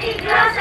Gracias.